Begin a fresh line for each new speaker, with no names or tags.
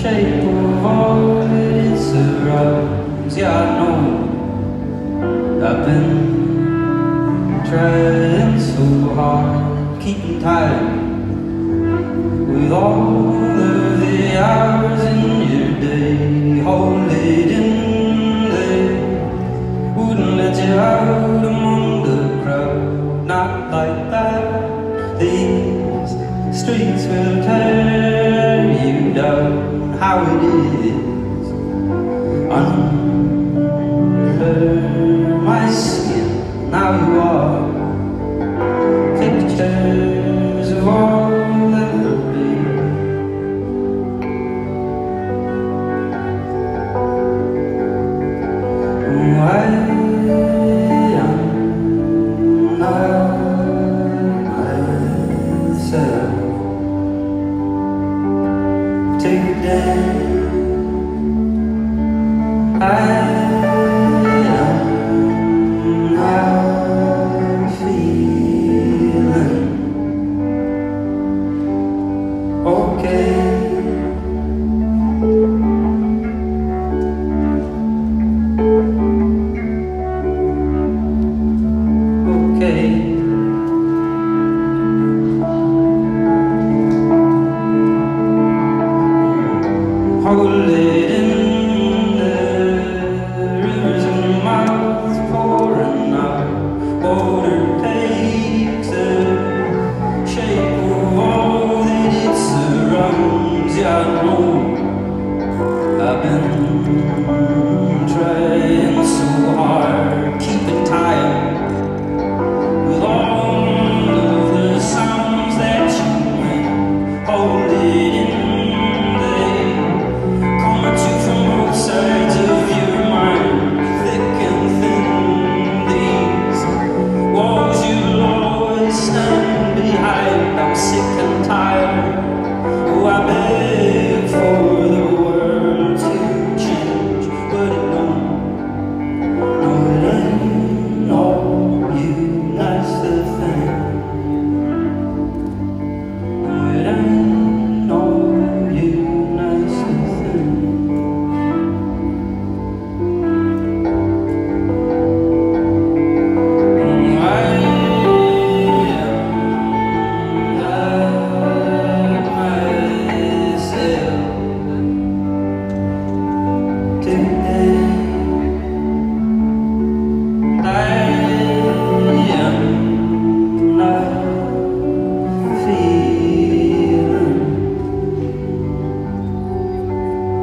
shape of all it surrounds. Yeah, I know I've been trying so hard, keeping time with all of the hours in your day. Holding How it is okay. I've been